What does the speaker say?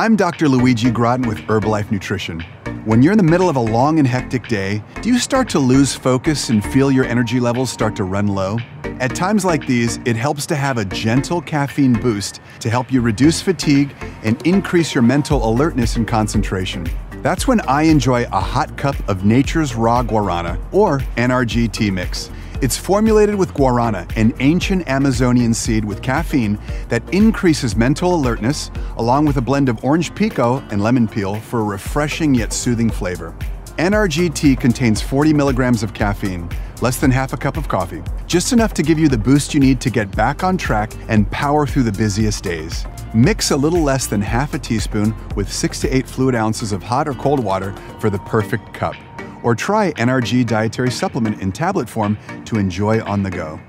I'm Dr. Luigi Gratton with Herbalife Nutrition. When you're in the middle of a long and hectic day, do you start to lose focus and feel your energy levels start to run low? At times like these, it helps to have a gentle caffeine boost to help you reduce fatigue and increase your mental alertness and concentration. That's when I enjoy a hot cup of Nature's Raw Guarana, or NRG tea mix. It's formulated with guarana, an ancient Amazonian seed with caffeine that increases mental alertness, along with a blend of orange pekoe and lemon peel for a refreshing yet soothing flavor. NRG tea contains 40 milligrams of caffeine, less than half a cup of coffee, just enough to give you the boost you need to get back on track and power through the busiest days. Mix a little less than half a teaspoon with 6 to 8 fluid ounces of hot or cold water for the perfect cup or try NRG Dietary Supplement in tablet form to enjoy on the go.